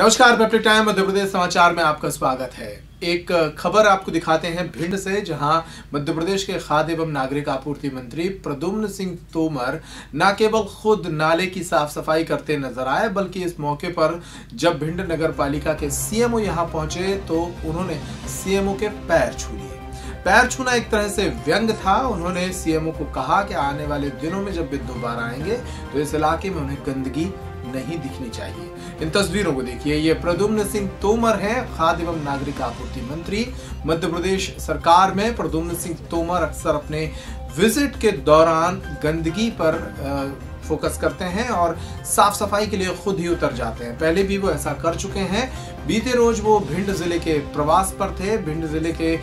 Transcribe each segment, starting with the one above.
नमस्कार public time Madhya Pradesh समाचार में आपका स्वागत है। एक खबर आपको दिखाते हैं भिंड से, जहाँ मध्य प्रदेश के खाद्य एवं नागरिक आपूर्ति मंत्री प्रदुम्न सिंह तोमर न केवल खुद नाले की साफ़ सफ़ाई करते नज़र आए, बल्कि इस मौके पर जब भिंड नगर पालिका के सीएमओ यहाँ पहुँचे तो उन्होंने सीएमओ के पैर छू लिए। पैर छूना एक तरह से व्यंग था। उन्होंने सीएमओ को कहा कि आने वाले दिनों में जब वे दोबारा आएँगे तो इस इलाके में उन्हें गंदगी नहीं दिखनी चाहिए। इन तस्वीरों को देखिए, ये प्रदुम्न सिंह तोमर हैं, खाद्य एवं नागरिक आपूर्ति मंत्री। मध्य प्रदेश सरकार में प्रदुम्न सिंह तोमर अक्सर अपने विज़िट के दौरान गंदगी पर फोकस करते हैं और साफ़ सफ़ाई के लिए खुद ही उतर जाते हैं। पहले भी वो ऐसा कर चुके हैं। बीते रोज वो भिंड ज़िले के प्रवास पर थे। भिंड ज़िले के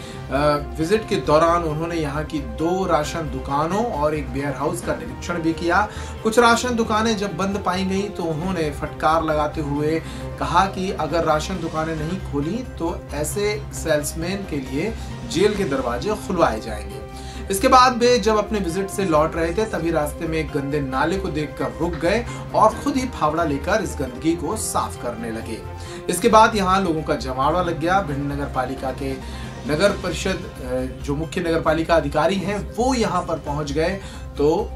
विज़िट के दौरान उन्होंने यहाँ की दो राशन दुकानों और एक वेयर हाउस का निरीक्षण भी किया। कुछ राशन दुकानें जब बंद पाई गई तो उन्होंने फटकार लगाते हुए कहा कि अगर राशन दुकानें नहीं खोली तो ऐसे सेल्समैन के लिए जेल के दरवाजे खुलवाए जाएँगे। इसके बाद वे जब अपने विज़िट से लौट रहे थे, तभी रास्ते में एक गंदे नाले को देखकर रुक गए और खुद ही फावड़ा लेकर इस गंदगी को साफ़ करने लगे। इसके बाद यहाँ लोगों का जमावड़ा लग गया। भिंड नगर पालिका के नगर परिषद जो मुख्य नगर पालिका अधिकारी हैं, वो यहाँ पर पहुँच गए। तो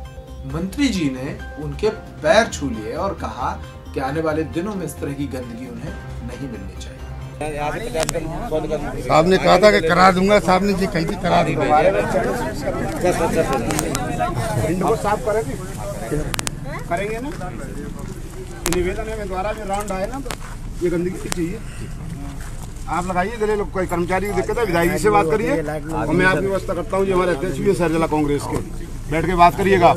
मंत्री जी ने उनके पैर छू लिए और कहा कि आने वाले दिनों में इस तरह की गंदगी उन्हें नहीं मिलनी चाहिए। साहब ने कहा था कि करा दूँगा, साहब ने जी कही थी, करा साफ़ करेंगे ना? निवेदन है द्वारा जो राउंड आए ना तो ये गंदगी चाहिए। आप लगाइए गले लोग कोई कर्मचारी की दिक्कत है, विधायक जी से बात करिए। और मैं आपकी व्यवस्था करता हूँ जो हमारे अध्यक्ष भी है, सर जिला कांग्रेस के। बैठ के बात करिएगा